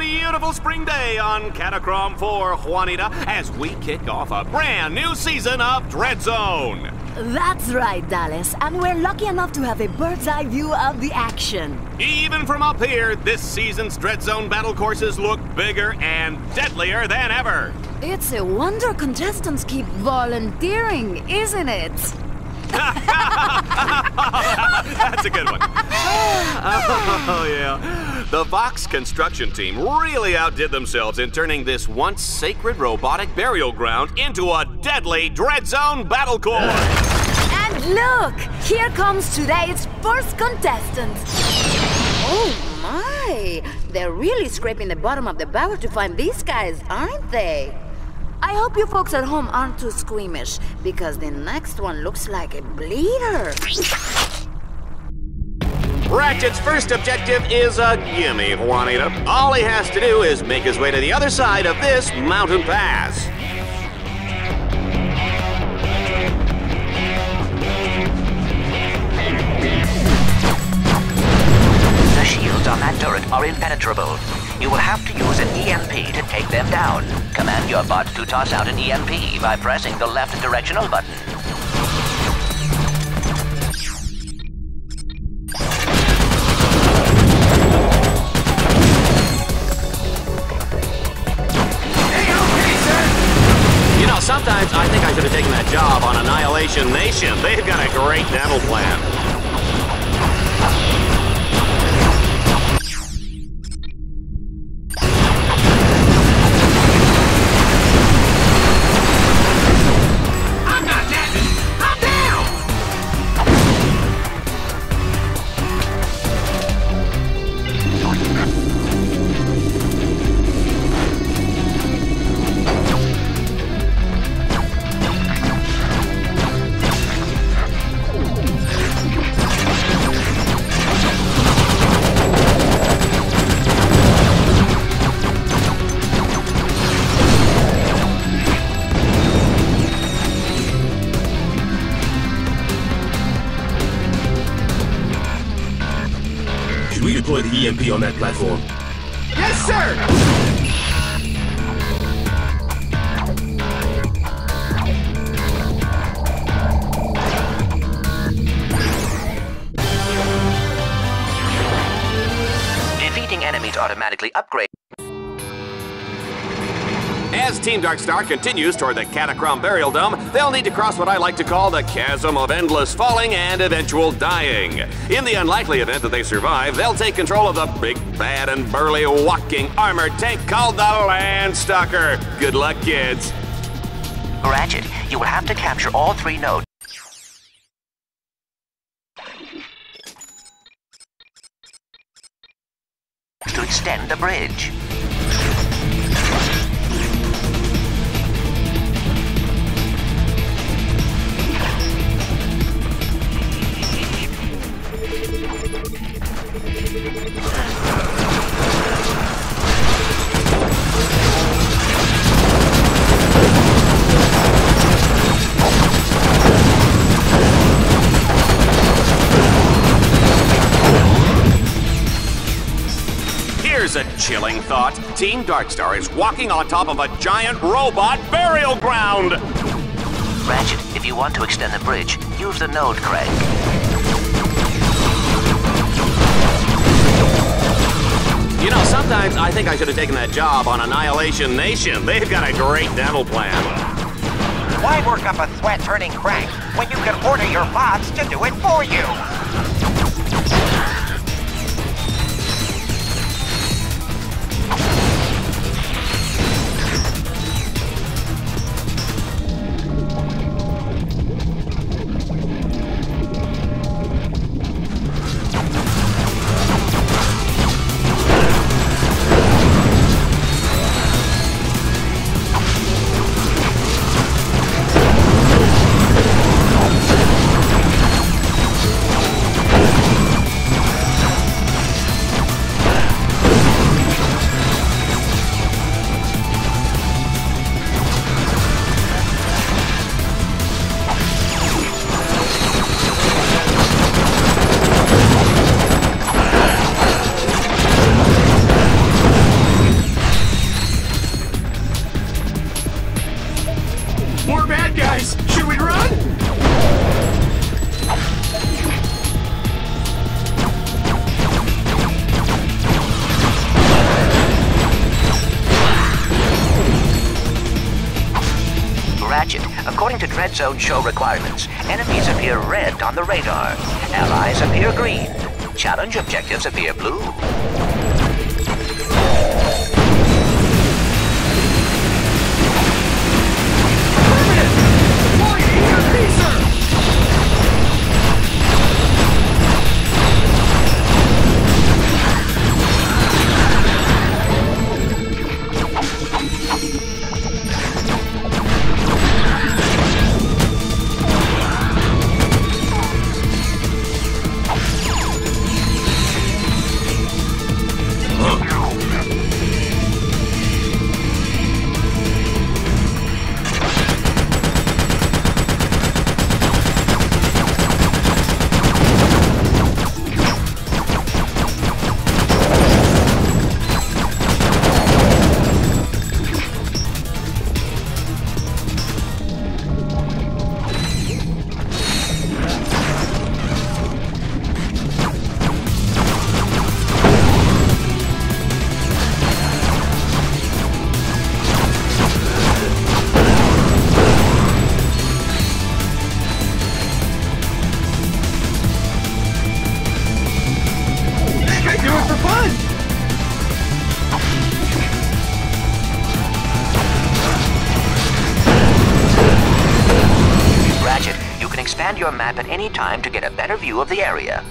beautiful spring day on Catacrom 4, Juanita, as we kick off a brand new season of Dread Zone. That's right, Dallas, and we're lucky enough to have a bird's eye view of the action. Even from up here, this season's Dread Zone battle courses look bigger and deadlier than ever. It's a wonder contestants keep volunteering, isn't it? That's a good one. oh, yeah. The Vox construction team really outdid themselves in turning this once sacred robotic burial ground into a deadly Dread Zone battle course. And look, here comes today's first contestant. Oh my! They're really scraping the bottom of the barrel to find these guys, aren't they? I hope you folks at home aren't too squeamish, because the next one looks like a bleeder. Ratchet's first objective is a gimme, Juanita. All he has to do is make his way to the other side of this mountain pass. The shields on that turret are impenetrable. You will have to use an EMP to take them down. Command your bot to toss out an EMP by pressing the left directional button. Job on Annihilation Nation. They've got a great dental plan. EMP on that platform? Yes, sir. Defeating enemies automatically upgrade. As Team Darkstar continues toward the Catacrom Burial Dome, they'll need to cross what I like to call the chasm of endless falling and eventual dying. In the unlikely event that they survive, they'll take control of the big, bad, and burly walking armored tank called the Landstalker. Good luck, kids. Ratchet, you will have to capture all three nodes. To extend the bridge. Here's a chilling thought. Team Darkstar is walking on top of a giant robot burial ground. Ratchet, if you want to extend the bridge, use the node crank. You know, sometimes I think I should have taken that job on Annihilation Nation. They've got a great dental plan. Why work up a sweat turning crank when you can order your bots to do it for you? According to Dread Zone show requirements, enemies appear red on the radar. Allies appear green. Challenge objectives appear blue. Expand your map at any time to get a better view of the area.